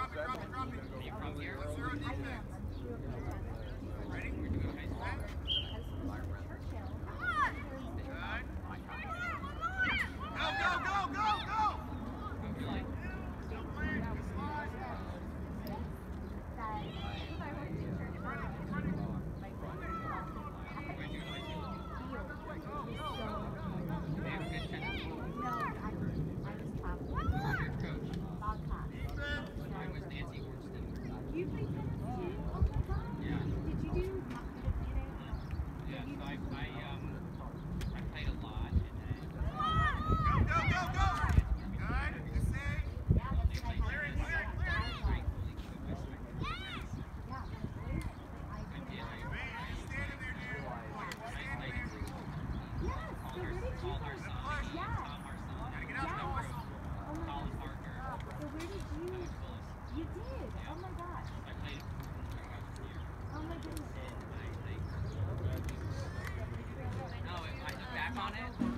Drop it, drop it, drop it. you think back on it.